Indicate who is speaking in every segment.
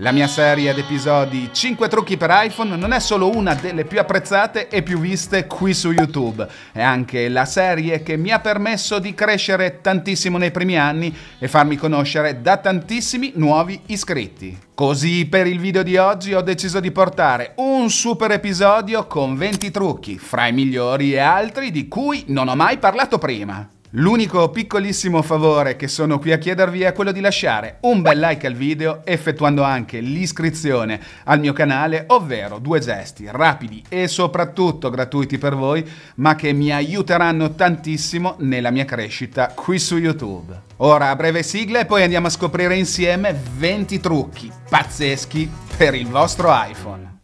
Speaker 1: La mia serie ad episodi 5 trucchi per iPhone non è solo una delle più apprezzate e più viste qui su YouTube, è anche la serie che mi ha permesso di crescere tantissimo nei primi anni e farmi conoscere da tantissimi nuovi iscritti. Così per il video di oggi ho deciso di portare un super episodio con 20 trucchi, fra i migliori e altri di cui non ho mai parlato prima. L'unico piccolissimo favore che sono qui a chiedervi è quello di lasciare un bel like al video effettuando anche l'iscrizione al mio canale, ovvero due gesti rapidi e soprattutto gratuiti per voi, ma che mi aiuteranno tantissimo nella mia crescita qui su YouTube. Ora breve sigla e poi andiamo a scoprire insieme 20 trucchi pazzeschi per il vostro iPhone.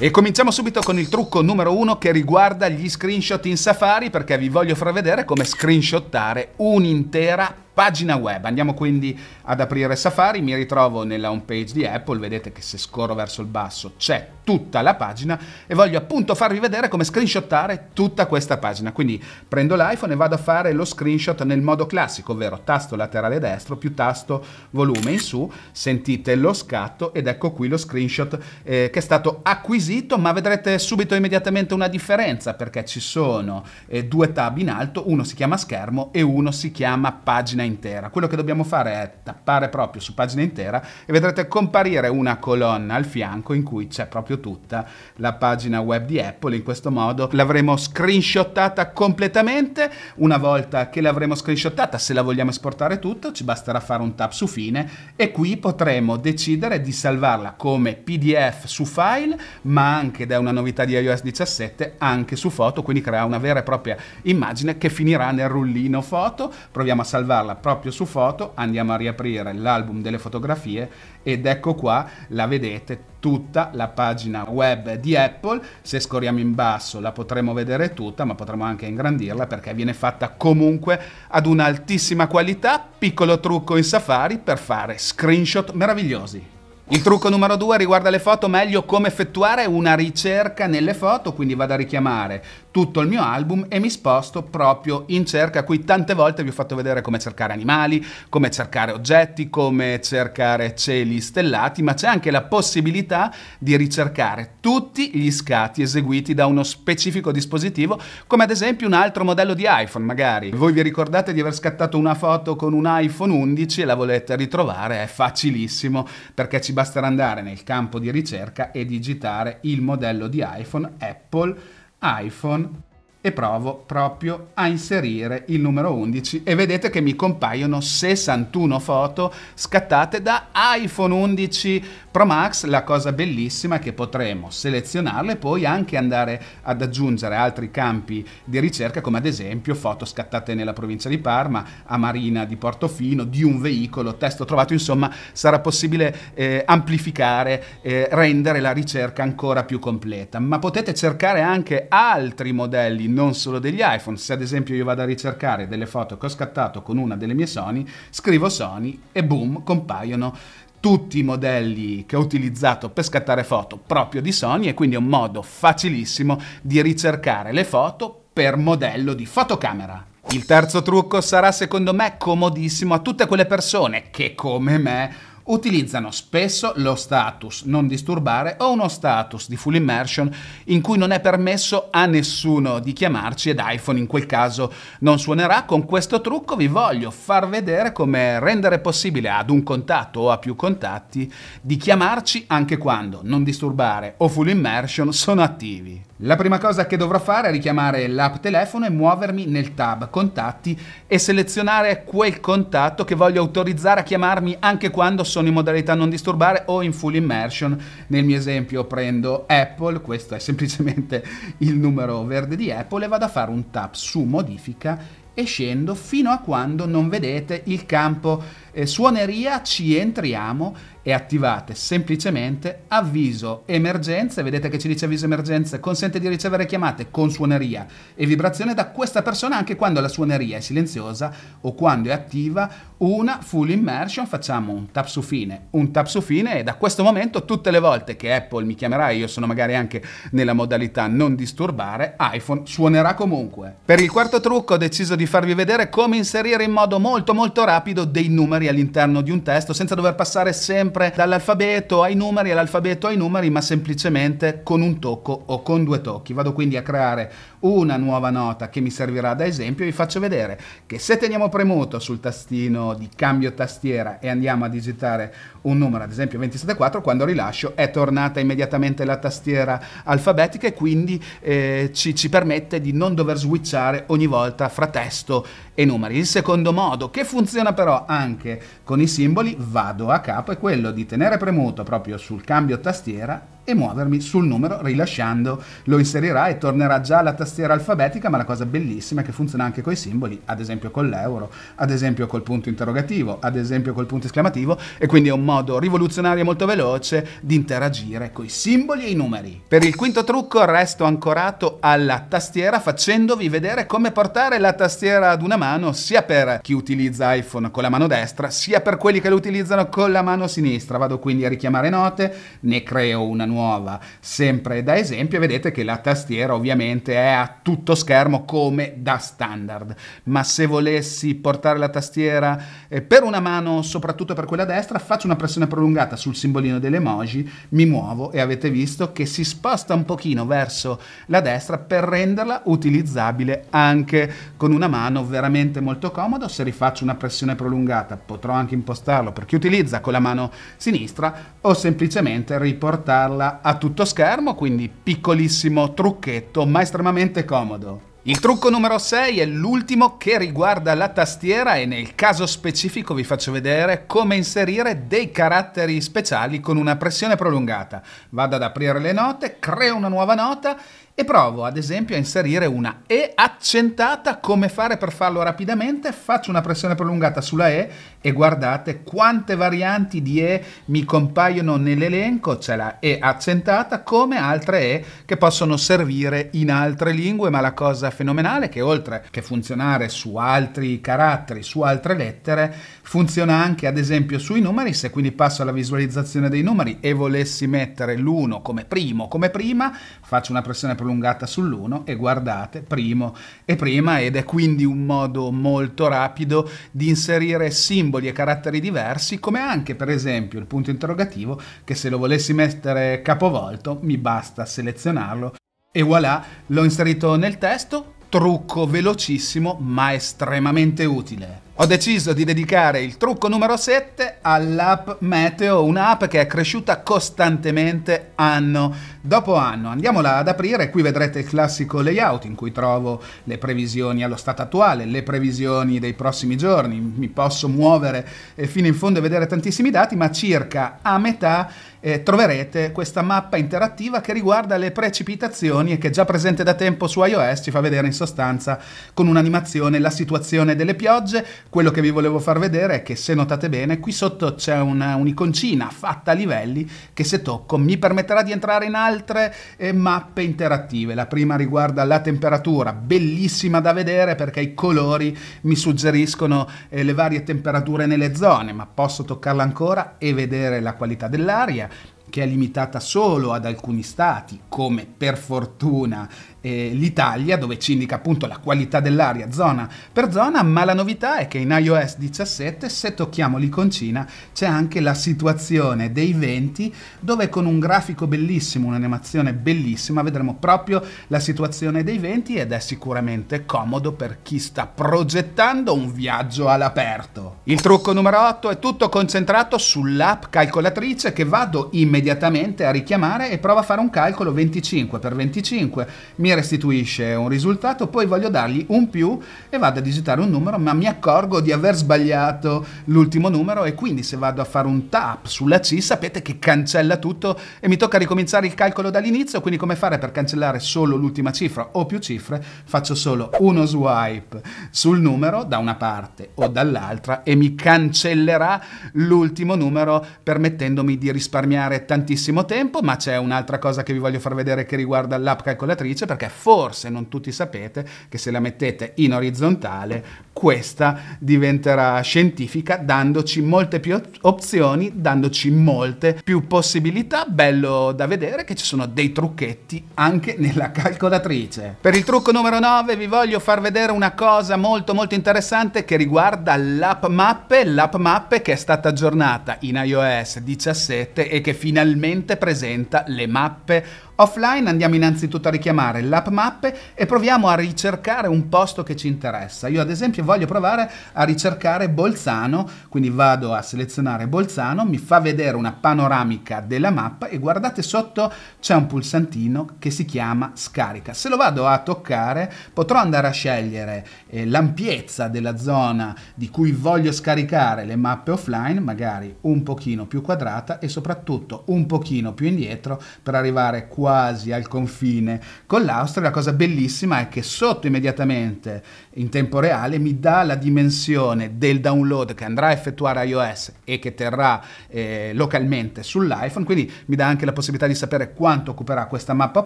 Speaker 1: E cominciamo subito con il trucco numero uno che riguarda gli screenshot in Safari perché vi voglio far vedere come screenshottare un'intera pagina web. Andiamo quindi ad aprire Safari, mi ritrovo nella home page di Apple, vedete che se scorro verso il basso c'è tutta la pagina e voglio appunto farvi vedere come screenshottare tutta questa pagina. Quindi prendo l'iPhone e vado a fare lo screenshot nel modo classico, ovvero tasto laterale destro più tasto volume in su, sentite lo scatto ed ecco qui lo screenshot eh, che è stato acquisito, ma vedrete subito immediatamente una differenza perché ci sono eh, due tab in alto, uno si chiama schermo e uno si chiama pagina intera. Quello che dobbiamo fare è tappare proprio su pagina intera e vedrete comparire una colonna al fianco in cui c'è proprio tutta la pagina web di Apple. In questo modo l'avremo screenshottata completamente. Una volta che l'avremo screenshottata, se la vogliamo esportare tutta, ci basterà fare un tap su fine e qui potremo decidere di salvarla come PDF su file, ma anche, è una novità di iOS 17, anche su foto, quindi crea una vera e propria immagine che finirà nel rullino foto. Proviamo a salvarla proprio su foto, andiamo a riaprire l'album delle fotografie ed ecco qua, la vedete, tutta la pagina web di Apple. Se scorriamo in basso la potremo vedere tutta, ma potremo anche ingrandirla perché viene fatta comunque ad un'altissima qualità. Piccolo trucco in Safari per fare screenshot meravigliosi. Il trucco numero due riguarda le foto, meglio come effettuare una ricerca nelle foto, quindi vado a richiamare tutto il mio album e mi sposto proprio in cerca, qui tante volte vi ho fatto vedere come cercare animali, come cercare oggetti, come cercare cieli stellati, ma c'è anche la possibilità di ricercare tutti gli scatti eseguiti da uno specifico dispositivo, come ad esempio un altro modello di iPhone magari. Voi vi ricordate di aver scattato una foto con un iPhone 11 e la volete ritrovare? È facilissimo perché ci basterà andare nel campo di ricerca e digitare il modello di iPhone Apple iPhone e provo proprio a inserire il numero 11 e vedete che mi compaiono 61 foto scattate da iPhone 11 Pro Max. La cosa bellissima è che potremo selezionarle e poi anche andare ad aggiungere altri campi di ricerca come ad esempio foto scattate nella provincia di Parma, a Marina di Portofino, di un veicolo, testo trovato, insomma sarà possibile eh, amplificare, eh, rendere la ricerca ancora più completa. Ma potete cercare anche altri modelli non solo degli iPhone. Se ad esempio io vado a ricercare delle foto che ho scattato con una delle mie Sony, scrivo Sony e boom, compaiono tutti i modelli che ho utilizzato per scattare foto proprio di Sony e quindi è un modo facilissimo di ricercare le foto per modello di fotocamera. Il terzo trucco sarà secondo me comodissimo a tutte quelle persone che come me utilizzano spesso lo status non disturbare o uno status di full immersion in cui non è permesso a nessuno di chiamarci ed iPhone in quel caso non suonerà. Con questo trucco vi voglio far vedere come rendere possibile ad un contatto o a più contatti di chiamarci anche quando non disturbare o full immersion sono attivi. La prima cosa che dovrò fare è richiamare l'app telefono e muovermi nel tab contatti e selezionare quel contatto che voglio autorizzare a chiamarmi anche quando sono in modalità non disturbare o in full immersion. Nel mio esempio prendo Apple, questo è semplicemente il numero verde di Apple e vado a fare un tap su modifica e scendo fino a quando non vedete il campo. Eh, suoneria, ci entriamo e attivate semplicemente avviso emergenze, vedete che ci dice avviso emergenze, consente di ricevere chiamate con suoneria e vibrazione da questa persona anche quando la suoneria è silenziosa o quando è attiva, una full immersion, facciamo un tap su fine, un tap su fine e da questo momento tutte le volte che Apple mi chiamerà, io sono magari anche nella modalità non disturbare, iPhone suonerà comunque. Per il quarto trucco ho deciso di farvi vedere come inserire in modo molto molto rapido dei numeri all'interno di un testo senza dover passare sempre dall'alfabeto ai numeri, all'alfabeto ai numeri, ma semplicemente con un tocco o con due tocchi. Vado quindi a creare una nuova nota che mi servirà da esempio vi faccio vedere che se teniamo premuto sul tastino di cambio tastiera e andiamo a digitare un numero, ad esempio 274, quando rilascio è tornata immediatamente la tastiera alfabetica e quindi eh, ci, ci permette di non dover switchare ogni volta fra testo e numeri. Il secondo modo, che funziona però anche con i simboli, vado a capo, è quello di tenere premuto proprio sul cambio tastiera e muovermi sul numero rilasciando. Lo inserirà e tornerà già la tastiera alfabetica, ma la cosa bellissima è che funziona anche con i simboli, ad esempio con l'euro, ad esempio col punto interrogativo, ad esempio col punto esclamativo, e quindi è un modo rivoluzionario e molto veloce di interagire con i simboli e i numeri. Per il quinto trucco resto ancorato alla tastiera facendovi vedere come portare la tastiera ad una mano sia per chi utilizza iPhone con la mano destra, sia per quelli che lo utilizzano con la mano sinistra. Vado quindi a richiamare note, ne creo una nuova nuova, sempre da esempio, vedete che la tastiera ovviamente è a tutto schermo come da standard, ma se volessi portare la tastiera eh, per una mano, soprattutto per quella destra, faccio una pressione prolungata sul simbolino delle emoji, mi muovo e avete visto che si sposta un pochino verso la destra per renderla utilizzabile anche con una mano veramente molto comodo. Se rifaccio una pressione prolungata potrò anche impostarlo per chi utilizza con la mano sinistra o semplicemente riportarla a tutto schermo, quindi piccolissimo trucchetto ma estremamente comodo. Il trucco numero 6 è l'ultimo che riguarda la tastiera e nel caso specifico vi faccio vedere come inserire dei caratteri speciali con una pressione prolungata. Vado ad aprire le note, creo una nuova nota e provo ad esempio a inserire una E accentata, come fare per farlo rapidamente, faccio una pressione prolungata sulla E e guardate quante varianti di E mi compaiono nell'elenco, c'è la E accentata come altre E che possono servire in altre lingue, ma la cosa fenomenale è che oltre che funzionare su altri caratteri, su altre lettere, funziona anche ad esempio sui numeri, se quindi passo alla visualizzazione dei numeri e volessi mettere l'1 come primo, come prima, faccio una pressione prolungata sull'1 e guardate primo e prima ed è quindi un modo molto rapido di inserire simboli e caratteri diversi come anche per esempio il punto interrogativo che se lo volessi mettere capovolto mi basta selezionarlo e voilà l'ho inserito nel testo trucco velocissimo ma estremamente utile. Ho deciso di dedicare il trucco numero 7 all'app Meteo, un'app che è cresciuta costantemente anno dopo anno. Andiamola ad aprire, qui vedrete il classico layout in cui trovo le previsioni allo stato attuale, le previsioni dei prossimi giorni, mi posso muovere fino in fondo e vedere tantissimi dati, ma circa a metà eh, troverete questa mappa interattiva che riguarda le precipitazioni e che è già presente da tempo su iOS, ci fa vedere in sostanza con un'animazione la situazione delle piogge. Quello che vi volevo far vedere è che se notate bene qui sotto c'è un'iconcina fatta a livelli che se tocco mi permetterà di entrare in altre eh, mappe interattive. La prima riguarda la temperatura, bellissima da vedere perché i colori mi suggeriscono eh, le varie temperature nelle zone, ma posso toccarla ancora e vedere la qualità dell'aria che è limitata solo ad alcuni stati, come per fortuna eh, l'Italia, dove ci indica appunto la qualità dell'aria zona per zona, ma la novità è che in iOS 17, se tocchiamo l'iconcina, c'è anche la situazione dei venti, dove con un grafico bellissimo, un'animazione bellissima, vedremo proprio la situazione dei venti ed è sicuramente comodo per chi sta progettando un viaggio all'aperto. Il trucco numero 8 è tutto concentrato sull'app calcolatrice che vado immediatamente a richiamare e provo a fare un calcolo 25 x 25. Mi mi restituisce un risultato, poi voglio dargli un più e vado a digitare un numero, ma mi accorgo di aver sbagliato l'ultimo numero e quindi se vado a fare un tap sulla C sapete che cancella tutto e mi tocca ricominciare il calcolo dall'inizio, quindi come fare per cancellare solo l'ultima cifra o più cifre? Faccio solo uno swipe sul numero da una parte o dall'altra e mi cancellerà l'ultimo numero permettendomi di risparmiare tantissimo tempo, ma c'è un'altra cosa che vi voglio far vedere che riguarda l'app calcolatrice perché forse non tutti sapete che se la mettete in orizzontale questa diventerà scientifica dandoci molte più opzioni, dandoci molte più possibilità. Bello da vedere che ci sono dei trucchetti anche nella calcolatrice. Per il trucco numero 9 vi voglio far vedere una cosa molto molto interessante che riguarda l'app mappe, l'app mappe che è stata aggiornata in iOS 17 e che finalmente presenta le mappe Offline andiamo innanzitutto a richiamare l'app mappe e proviamo a ricercare un posto che ci interessa. Io ad esempio voglio provare a ricercare Bolzano, quindi vado a selezionare Bolzano, mi fa vedere una panoramica della mappa e guardate sotto c'è un pulsantino che si chiama scarica. Se lo vado a toccare potrò andare a scegliere eh, l'ampiezza della zona di cui voglio scaricare le mappe offline, magari un pochino più quadrata e soprattutto un pochino più indietro per arrivare qua quasi al confine con l'Austria, la cosa bellissima è che sotto immediatamente in tempo reale mi dà la dimensione del download che andrà a effettuare iOS e che terrà eh, localmente sull'iPhone, quindi mi dà anche la possibilità di sapere quanto occuperà questa mappa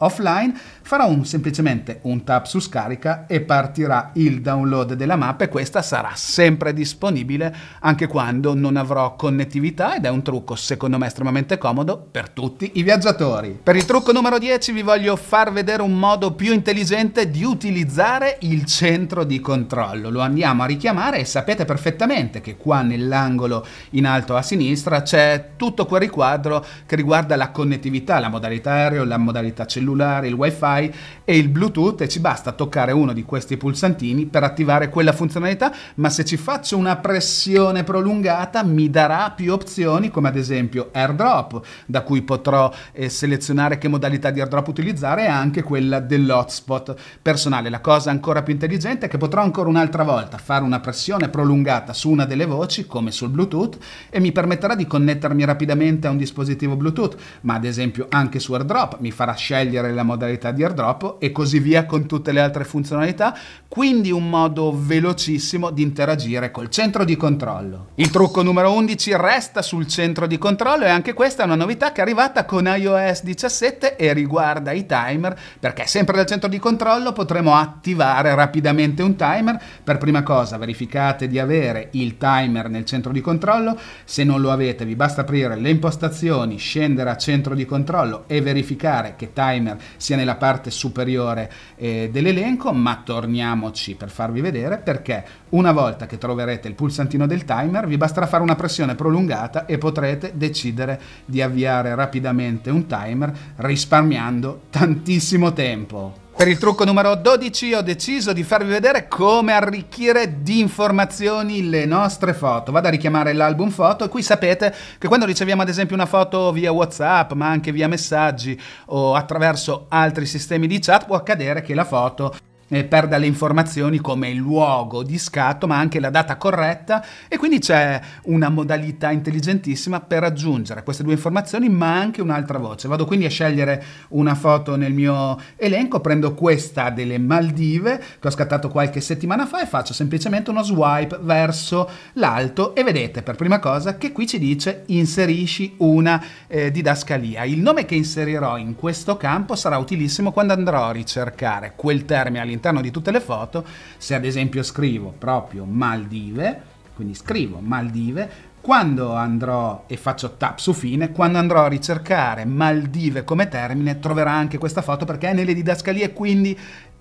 Speaker 1: offline. Farò un, semplicemente un tap su scarica e partirà il download della mappa e questa sarà sempre disponibile anche quando non avrò connettività ed è un trucco secondo me estremamente comodo per tutti i viaggiatori. Per il trucco numero 10 vi voglio far vedere un modo più intelligente di utilizzare il centro di controllo. Lo andiamo a richiamare e sapete perfettamente che qua nell'angolo in alto a sinistra c'è tutto quel riquadro che riguarda la connettività, la modalità aereo, la modalità cellulare, il wifi e il bluetooth e ci basta toccare uno di questi pulsantini per attivare quella funzionalità, ma se ci faccio una pressione prolungata mi darà più opzioni come ad esempio AirDrop, da cui potrò eh, selezionare che modalità di AirDrop utilizzare e anche quella dell'hotspot personale. La cosa ancora più intelligente è che potrò ancora un'altra volta fare una pressione prolungata su una delle voci, come sul Bluetooth, e mi permetterà di connettermi rapidamente a un dispositivo Bluetooth, ma ad esempio anche su AirDrop mi farà scegliere la modalità di AirDrop e così via con tutte le altre funzionalità, quindi un modo velocissimo di interagire col centro di controllo. Il trucco numero 11 resta sul centro di controllo e anche questa è una novità che è arrivata con iOS 17 e riguarda i timer, perché sempre dal centro di controllo potremo attivare rapidamente un timer, per prima cosa verificate di avere il timer nel centro di controllo, se non lo avete vi basta aprire le impostazioni, scendere a centro di controllo e verificare che timer sia nella parte superiore eh, dell'elenco, ma torniamoci per farvi vedere perché una volta che troverete il pulsantino del timer vi basterà fare una pressione prolungata e potrete decidere di avviare rapidamente un timer risparmiando tantissimo tempo. Per il trucco numero 12 ho deciso di farvi vedere come arricchire di informazioni le nostre foto. Vado a richiamare l'album foto e qui sapete che quando riceviamo ad esempio una foto via WhatsApp, ma anche via messaggi o attraverso altri sistemi di chat, può accadere che la foto eh, perda le informazioni come il luogo di scatto ma anche la data corretta e quindi c'è una modalità intelligentissima per aggiungere queste due informazioni ma anche un'altra voce. Vado quindi a scegliere una foto nel mio elenco, prendo questa delle Maldive che ho scattato qualche settimana fa e faccio semplicemente uno swipe verso l'alto e vedete per prima cosa che qui ci dice inserisci una eh, didascalia. Il nome che inserirò in questo campo sarà utilissimo quando andrò a ricercare quel termine all'interno all'interno di tutte le foto, se ad esempio scrivo proprio Maldive, quindi scrivo Maldive, quando andrò e faccio tap su fine, quando andrò a ricercare Maldive come termine, troverà anche questa foto perché è nelle didascalie, quindi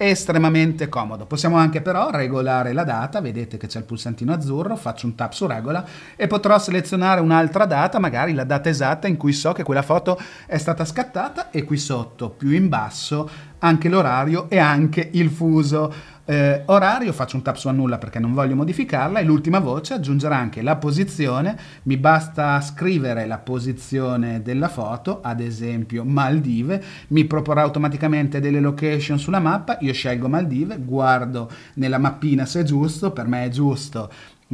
Speaker 1: estremamente comodo. Possiamo anche però regolare la data, vedete che c'è il pulsantino azzurro, faccio un tap su regola e potrò selezionare un'altra data, magari la data esatta in cui so che quella foto è stata scattata e qui sotto, più in basso, anche l'orario e anche il fuso eh, orario, faccio un tap su annulla perché non voglio modificarla e l'ultima voce aggiungerà anche la posizione, mi basta scrivere la posizione della foto, ad esempio Maldive, mi proporrà automaticamente delle location sulla mappa, io scelgo Maldive, guardo nella mappina se è giusto, per me è giusto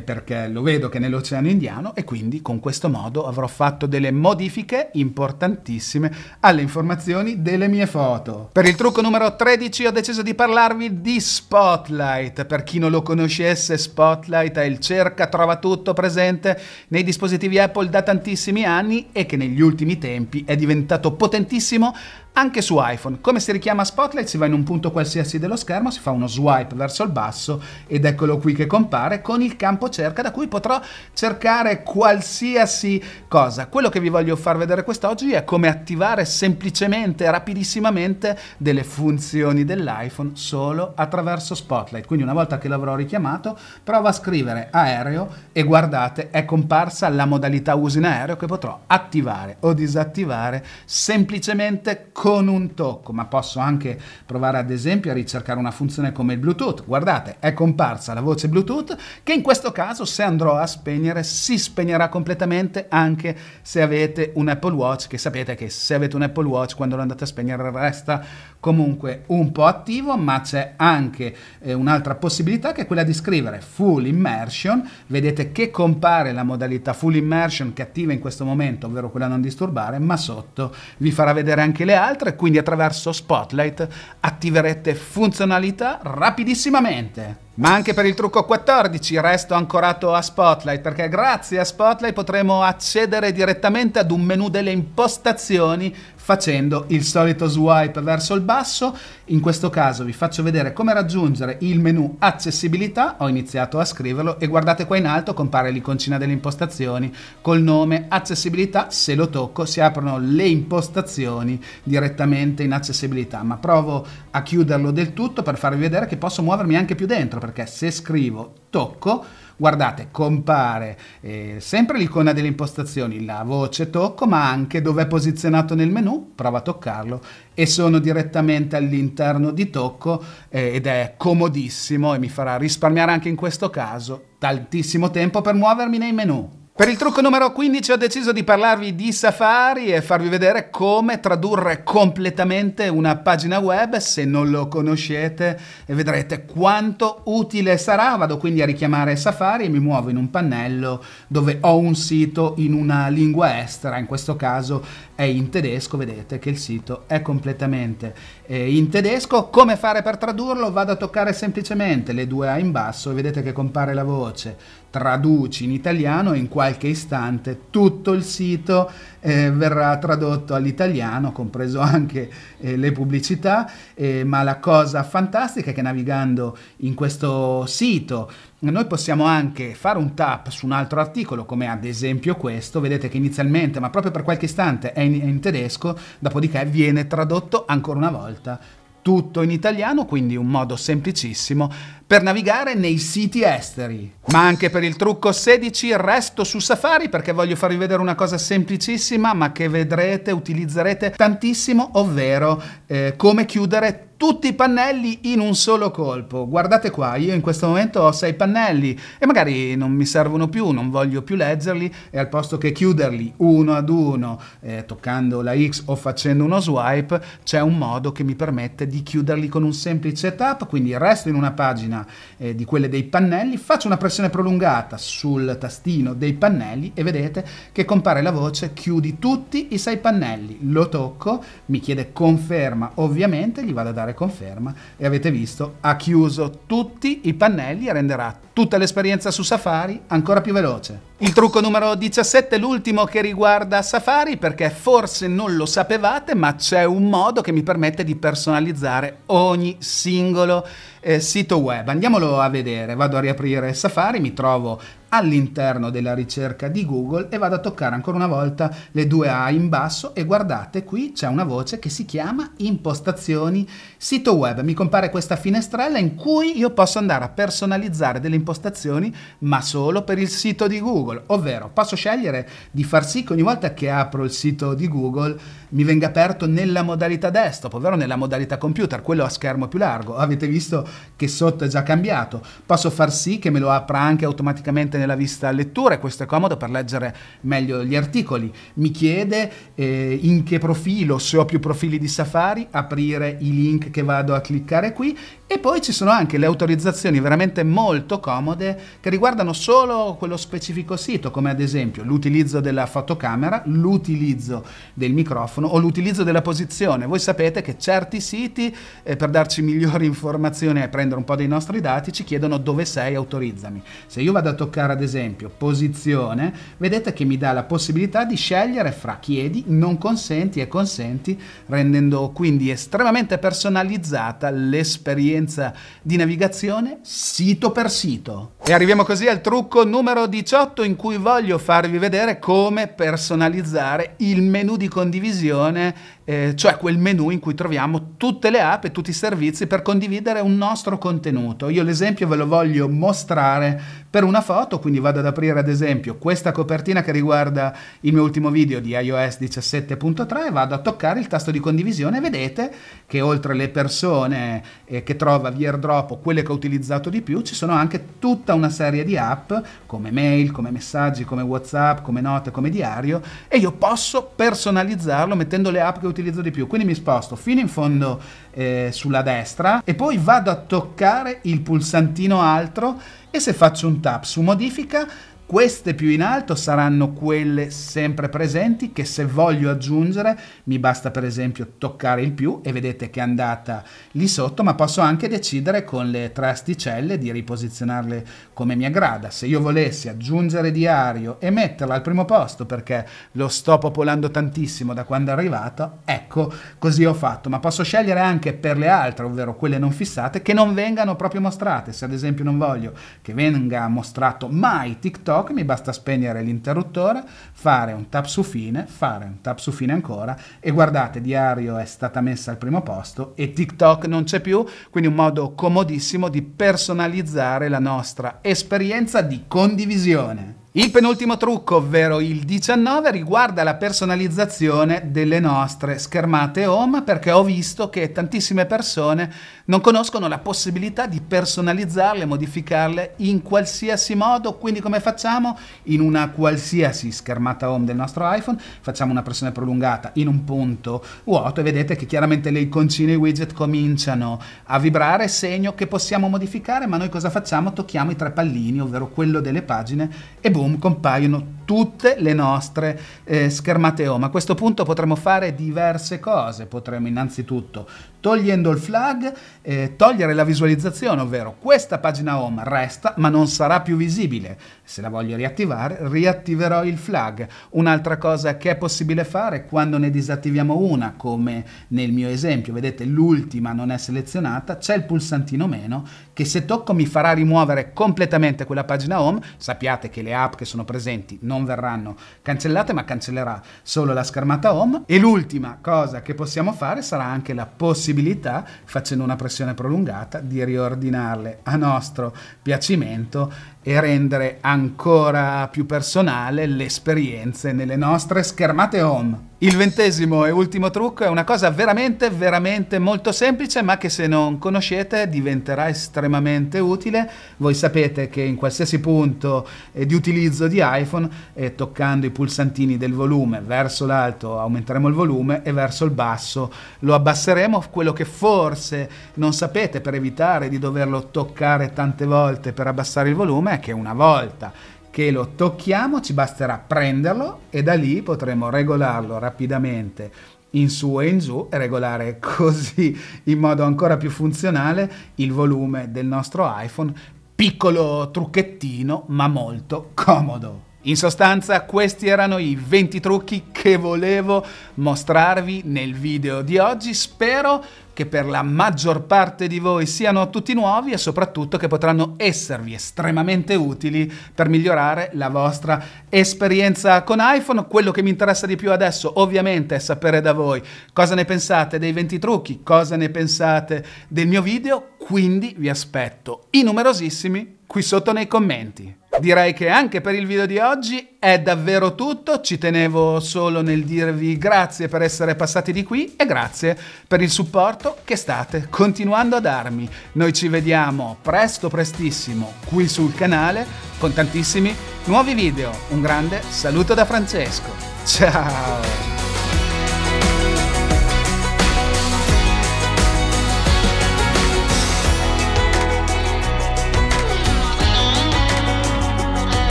Speaker 1: perché lo vedo che è nell'Oceano Indiano e quindi con questo modo avrò fatto delle modifiche importantissime alle informazioni delle mie foto. Per il trucco numero 13 ho deciso di parlarvi di Spotlight. Per chi non lo conoscesse, Spotlight è il cerca trova tutto presente nei dispositivi Apple da tantissimi anni e che negli ultimi tempi è diventato potentissimo anche su iPhone. Come si richiama Spotlight? Si va in un punto qualsiasi dello schermo, si fa uno swipe verso il basso ed eccolo qui che compare con il campo cerca da cui potrò cercare qualsiasi cosa. Quello che vi voglio far vedere quest'oggi è come attivare semplicemente, rapidissimamente delle funzioni dell'iPhone solo attraverso Spotlight. Quindi una volta che l'avrò richiamato, prova a scrivere aereo e guardate, è comparsa la modalità uso in aereo che potrò attivare o disattivare semplicemente con un tocco, ma posso anche provare ad esempio a ricercare una funzione come il Bluetooth. Guardate, è comparsa la voce Bluetooth che in questo caso se andrò a spegnere si spegnerà completamente anche se avete un Apple Watch, che sapete che se avete un Apple Watch quando lo andate a spegnere resta comunque un po' attivo, ma c'è anche eh, un'altra possibilità che è quella di scrivere full immersion. Vedete che compare la modalità full immersion che attiva in questo momento, ovvero quella non disturbare, ma sotto vi farà vedere anche le altre, quindi attraverso Spotlight attiverete funzionalità rapidissimamente. Ma anche per il trucco 14 resto ancorato a Spotlight perché grazie a Spotlight potremo accedere direttamente ad un menu delle impostazioni facendo il solito swipe verso il basso. In questo caso vi faccio vedere come raggiungere il menu accessibilità, ho iniziato a scriverlo e guardate qua in alto compare l'iconcina delle impostazioni col nome accessibilità, se lo tocco si aprono le impostazioni direttamente in accessibilità, ma provo a chiuderlo del tutto per farvi vedere che posso muovermi anche più dentro perché se scrivo tocco guardate compare eh, sempre l'icona delle impostazioni, la voce tocco, ma anche dove è posizionato nel menu, prova a toccarlo e sono direttamente all'interno di tocco eh, ed è comodissimo e mi farà risparmiare anche in questo caso tantissimo tempo per muovermi nei menu. Per il trucco numero 15 ho deciso di parlarvi di Safari e farvi vedere come tradurre completamente una pagina web se non lo conoscete e vedrete quanto utile sarà. Vado quindi a richiamare Safari e mi muovo in un pannello dove ho un sito in una lingua estera, in questo caso è in tedesco, vedete che il sito è completamente eh, in tedesco. Come fare per tradurlo? Vado a toccare semplicemente le due A in basso e vedete che compare la voce traduci in italiano e in qualche istante tutto il sito eh, verrà tradotto all'italiano, compreso anche eh, le pubblicità, eh, ma la cosa fantastica è che navigando in questo sito noi possiamo anche fare un tap su un altro articolo, come ad esempio questo, vedete che inizialmente, ma proprio per qualche istante, è in, è in tedesco, dopodiché viene tradotto ancora una volta tutto in italiano, quindi un modo semplicissimo per navigare nei siti esteri. Ma anche per il trucco 16 resto su Safari perché voglio farvi vedere una cosa semplicissima ma che vedrete, utilizzerete tantissimo, ovvero eh, come chiudere tutti i pannelli in un solo colpo. Guardate qua, io in questo momento ho sei pannelli e magari non mi servono più, non voglio più leggerli e al posto che chiuderli uno ad uno eh, toccando la X o facendo uno swipe, c'è un modo che mi permette di chiuderli con un semplice tap, quindi resto in una pagina eh, di quelle dei pannelli, faccio una pressione prolungata sul tastino dei pannelli e vedete che compare la voce chiudi tutti i sei pannelli. Lo tocco, mi chiede conferma ovviamente, gli vado a dare conferma e avete visto ha chiuso tutti i pannelli e renderà tutta l'esperienza su Safari ancora più veloce. Il trucco numero 17 è l'ultimo che riguarda Safari perché forse non lo sapevate ma c'è un modo che mi permette di personalizzare ogni singolo eh, sito web. Andiamolo a vedere, vado a riaprire Safari, mi trovo all'interno della ricerca di Google e vado a toccare ancora una volta le due A in basso e guardate qui c'è una voce che si chiama impostazioni sito web. Mi compare questa finestrella in cui io posso andare a personalizzare delle impostazioni ma solo per il sito di Google, ovvero posso scegliere di far sì che ogni volta che apro il sito di Google mi venga aperto nella modalità desktop, ovvero nella modalità computer, quello a schermo più largo. Avete visto che sotto è già cambiato. Posso far sì che me lo apra anche automaticamente nella vista lettura e questo è comodo per leggere meglio gli articoli. Mi chiede eh, in che profilo, se ho più profili di Safari, aprire i link che vado a cliccare qui E poi ci sono anche le autorizzazioni veramente molto comode che riguardano solo quello specifico sito, come ad esempio l'utilizzo della fotocamera, l'utilizzo del microfono o l'utilizzo della posizione. Voi sapete che certi siti, eh, per darci migliori informazioni e prendere un po' dei nostri dati, ci chiedono dove sei, autorizzami. Se io vado a toccare ad esempio posizione, vedete che mi dà la possibilità di scegliere fra chiedi, non consenti e consenti, rendendo quindi estremamente personalizzata l'esperienza esperienza di navigazione sito per sito. E arriviamo così al trucco numero 18 in cui voglio farvi vedere come personalizzare il menu di condivisione eh, cioè quel menu in cui troviamo tutte le app e tutti i servizi per condividere un nostro contenuto. Io l'esempio ve lo voglio mostrare per una foto, quindi vado ad aprire ad esempio questa copertina che riguarda il mio ultimo video di iOS 17.3 e vado a toccare il tasto di condivisione e vedete che oltre le persone eh, che trova via airdrop o quelle che ho utilizzato di più, ci sono anche tutta una serie di app come mail, come messaggi, come whatsapp, come note, come diario e io posso personalizzarlo mettendo le app che utilizzo di più. Quindi mi sposto fino in fondo eh, sulla destra e poi vado a toccare il pulsantino altro e se faccio un tap su modifica queste più in alto saranno quelle sempre presenti che se voglio aggiungere mi basta per esempio toccare il più e vedete che è andata lì sotto, ma posso anche decidere con le tre asticelle di riposizionarle come mi aggrada. Se io volessi aggiungere diario e metterlo al primo posto perché lo sto popolando tantissimo da quando è arrivato, ecco, così ho fatto. Ma posso scegliere anche per le altre, ovvero quelle non fissate, che non vengano proprio mostrate. Se ad esempio non voglio che venga mostrato mai TikTok, TikTok mi basta spegnere l'interruttore, fare un tap su fine, fare un tap su fine ancora e guardate, diario è stata messa al primo posto e TikTok non c'è più, quindi un modo comodissimo di personalizzare la nostra esperienza di condivisione. Il penultimo trucco, ovvero il 19, riguarda la personalizzazione delle nostre schermate home perché ho visto che tantissime persone non conoscono la possibilità di personalizzarle, modificarle in qualsiasi modo, quindi come facciamo? In una qualsiasi schermata home del nostro iPhone facciamo una pressione prolungata in un punto vuoto e vedete che chiaramente le iconcine e i widget cominciano a vibrare, segno che possiamo modificare, ma noi cosa facciamo? Tocchiamo i tre pallini, ovvero quello delle pagine e boom boom compaiono tutte le nostre eh, schermate home. A questo punto potremo fare diverse cose, potremo innanzitutto togliendo il flag, eh, togliere la visualizzazione, ovvero questa pagina home resta ma non sarà più visibile. Se la voglio riattivare, riattiverò il flag. Un'altra cosa che è possibile fare quando ne disattiviamo una, come nel mio esempio, vedete l'ultima non è selezionata, c'è il pulsantino meno che se tocco mi farà rimuovere completamente quella pagina home. Sappiate che le app che sono presenti non verranno cancellate, ma cancellerà solo la schermata home. E l'ultima cosa che possiamo fare sarà anche la possibilità, facendo una pressione prolungata, di riordinarle a nostro piacimento e rendere ancora più personale le esperienze nelle nostre schermate home. Il ventesimo e ultimo trucco è una cosa veramente, veramente molto semplice, ma che se non conoscete diventerà estremamente utile. Voi sapete che in qualsiasi punto eh, di utilizzo di iPhone, eh, toccando i pulsantini del volume verso l'alto aumenteremo il volume e verso il basso lo abbasseremo. Quello che forse non sapete per evitare di doverlo toccare tante volte per abbassare il volume è che una volta che lo tocchiamo ci basterà prenderlo e da lì potremo regolarlo rapidamente in su e in giù e regolare così in modo ancora più funzionale il volume del nostro iPhone. Piccolo trucchettino ma molto comodo. In sostanza questi erano i 20 trucchi che volevo mostrarvi nel video di oggi. Spero che per la maggior parte di voi siano tutti nuovi e soprattutto che potranno esservi estremamente utili per migliorare la vostra esperienza con iPhone. Quello che mi interessa di più adesso ovviamente è sapere da voi cosa ne pensate dei 20 trucchi, cosa ne pensate del mio video, quindi vi aspetto i numerosissimi qui sotto nei commenti. Direi che anche per il video di oggi è davvero tutto, ci tenevo solo nel dirvi grazie per essere passati di qui e grazie per il supporto che state continuando a darmi. Noi ci vediamo presto prestissimo qui sul canale con tantissimi nuovi video. Un grande saluto da Francesco. Ciao!